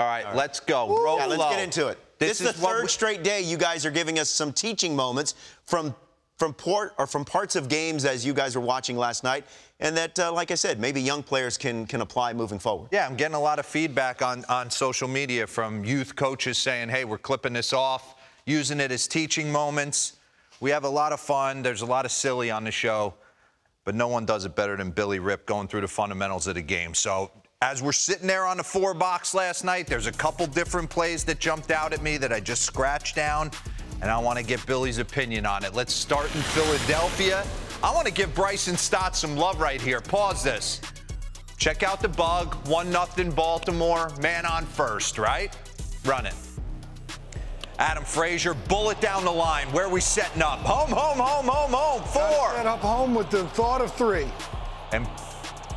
All right, let's go. Roll Yeah, let's low. get into it. This, This is the is what third we- straight day you guys are giving us some teaching moments from from port or from parts of games as you guys were watching last night, and that, uh, like I said, maybe young players can can apply moving forward. Yeah, I'm getting a lot of feedback on, on social media from youth coaches saying, hey, we're clipping this off, using it as teaching moments. We have a lot of fun. There's a lot of silly on the show, but no one does it better than Billy Rip going through the fundamentals of the game. So as we're sitting there on the four box last night, there's a couple different plays that jumped out at me that I just scratched down, and I want to get Billy's opinion on it. Let's start in Philadelphia. I want to give Bryson Stott some love right here. Pause this. Check out the bug. 1 nothing Baltimore. Man on first, right? Run it. Adam Frazier, bullet down the line. Where are we setting up? Home, home, home, home, home. Set Four. up home with the thought of three. And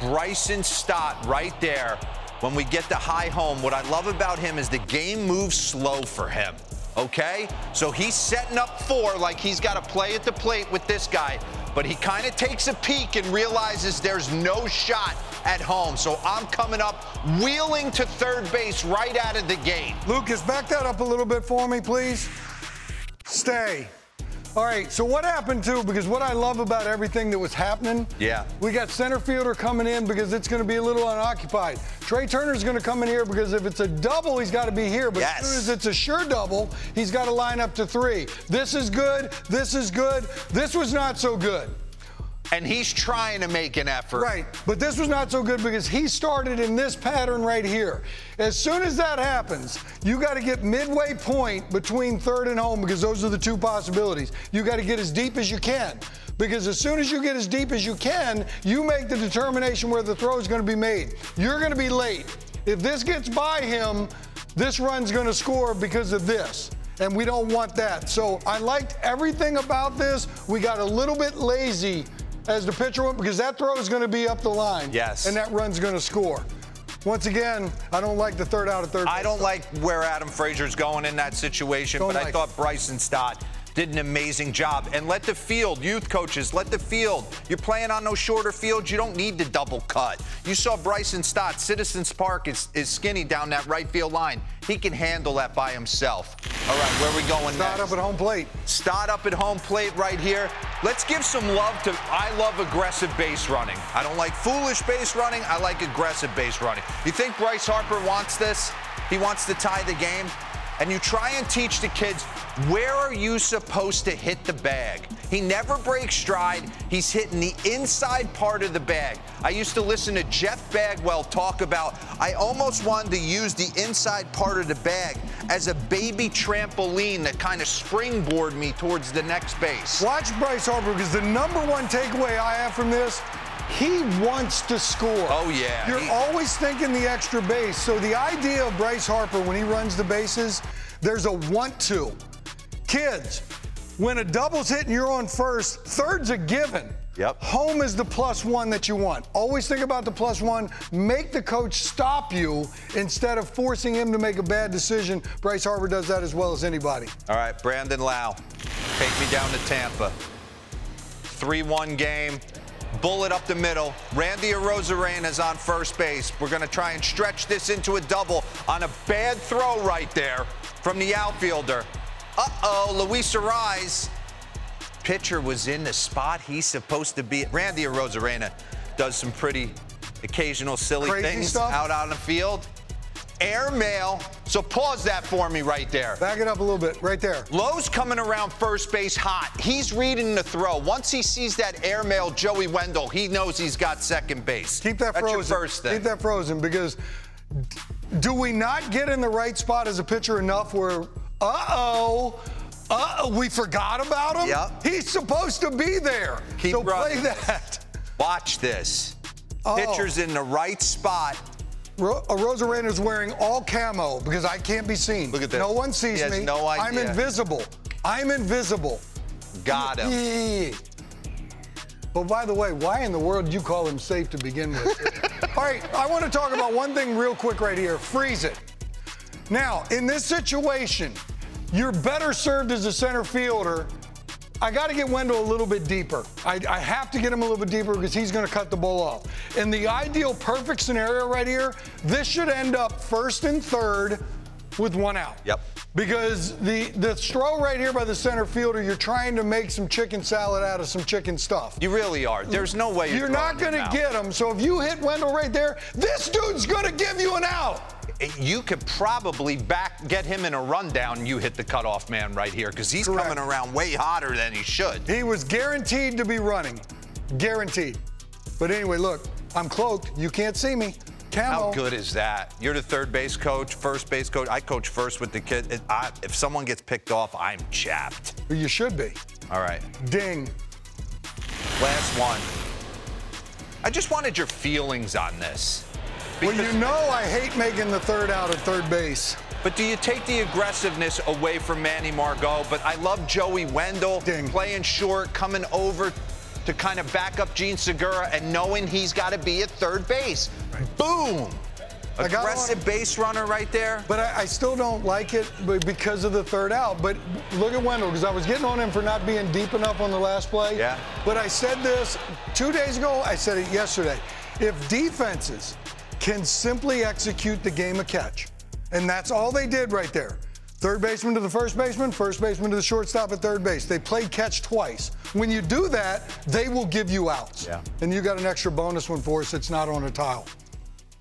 Bryson Stott right there. When we get the high home, what I love about him is the game moves slow for him. Okay? So he's setting up four like he's got to play at the plate with this guy. But he kind of takes a peek and realizes there's no shot at home. So I'm coming up, wheeling to third base right out of the gate. Lucas, back that up a little bit for me, please. Stay. All right, so what happened too? Because what I love about everything that was happening, Yeah. we got center fielder coming in because it's going to be a little unoccupied. Trea Turner's going to come in here because if it's a double, he's got to be here. But Yes. as soon as it's a sure double, he's got to line up to three. This is good. This is good. This was not so good. And he's trying to make an effort. Right, but this was not so good because he started in this pattern right here. As soon as that happens, you got to get midway point between third and home because those are the two possibilities. You got to get as deep as you can because as soon as you get as deep as you can, you make the determination where the throw is going to be made. You're going to be late. If this gets by him, this run's going to score because of this. And we don't want that. So I liked everything about this. We got a little bit lazy as the pitcher went because that throw is going to be up the line. Yes. And that run's going to score. Once again, I don't like the third out of third. I don't like where Adam Frazier's going in that situation, Don't but I thought Bryson Stott did an amazing job. And let the field, youth coaches, let the field. You're playing on those shorter fields. You don't need the double cut. You saw Bryson Stott, Citizens Park is, is skinny down that right field line. He can handle that by himself. All right, where are we going Not next? up at home plate. Stott up at home plate right here. Let's give some love to. I love aggressive base running. I don't like foolish base running. I like aggressive base running. You think Bryce Harper wants this? He wants to tie the game? And you try and teach the kids where are you supposed to hit the bag? He never breaks stride. He's hitting the inside part of the bag. I used to listen to Jeff Bagwell talk about I almost wanted to use the inside part of the bag as a baby trampoline that kind of springboard me towards the next base. Watch Bryce Harper because the number one takeaway I have from this, he wants to score. Oh, yeah. You're He- always thinking the extra base. So the idea of Bryce Harper when he runs the bases, there's a want to. Kids, when a double's hitting you're on first, third's a given. Yep. Home is the plus one that you want. Always think about the plus one. Make the coach stop you instead of forcing him to make a bad decision. Bryce Harper does that as well as anybody. All right, Brandon Lau, take me down to Tampa. 3 1 game. Bullet up the middle. Randy Arozarena is on first base. We're going to try and stretch this into a double on a bad throw right there from the outfielder. Uh oh, Luis Arraez. Pitcher was in the spot he's supposed to be. Randy Arozarena does some pretty occasional silly Crazy things stuff. out on the field. Airmail. So pause that for me right there. Back it up a little bit, right there. Lowe's coming around first base hot. He's reading the throw. Once he sees that airmail Joey Wendle, he knows he's got second base. Keep that That's frozen. your first thing. Keep that frozen because do we not get in the right spot as a pitcher enough where, uh oh, uh oh, we forgot about him? Yep. He's supposed to be there. Keep so running. play that. Watch this. Oh. Pitcher's in the right spot. Ro- Rosarena is wearing all camo because I can't be seen. Look at this. No one sees He has me. no idea. I'm invisible. I'm invisible. Got him. Yeah. But by the way, why in the world do you call him safe to begin with? All right, I want to talk about one thing real quick right here. Freeze it. Now, in this situation, you're better served as a center fielder. I got to get Wendle a little bit deeper. I, I have to get him a little bit deeper because he's going to cut the ball off. In the ideal, perfect scenario right here, this should end up first and third with one out. Yep. Because the the throw right here by the center fielder, you're trying to make some chicken salad out of some chicken stuff. You really are. There's no way you're, You're not going to get him. So if you hit Wendle right there, this dude's going to give you an. You could probably back get him in a rundown. You hit the cutoff man right here because he's Correct. coming around way hotter than he should. He was guaranteed to be running. Guaranteed. But anyway, look, I'm cloaked. You can't see me. Camo. How good is that? You're the third base coach, first base coach. I coach first with the kid. It- I, if someone gets picked off, I'm chapped. You should be. All right, Ding. last one. I just wanted your feelings on this. Well, you know I hate making the third out at third base. But do you take the aggressiveness away from Manny Margot? But I love Joey Wendle Ding. playing short, coming over to kind of back up Jean Segura and knowing he's got to be at third base. Boom! I got Aggressive base runner right there. But I, I still don't like it because of the third out. But look at Wendle, because I was getting on him for not being deep enough on the last play. Yeah. But I said this two days ago, I said it yesterday. If defenses can simply execute the game of catch, and that's all they did right there. Third baseman to the first baseman, first baseman to the shortstop at third base. They played catch twice. When you do that, they will give you outs. Yeah. And you got an extra bonus one for us It's not on a tile.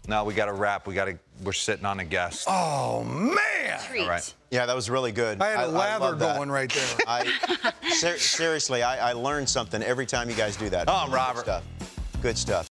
Now we got to wrap. We got to. We're sitting on a guest. Oh man! Treat. All right. Yeah, that was really good. I had a lather love that. going right there. I, ser- seriously, I, I learned something every time you guys do that. Oh, Good Robert. stuff. Good stuff.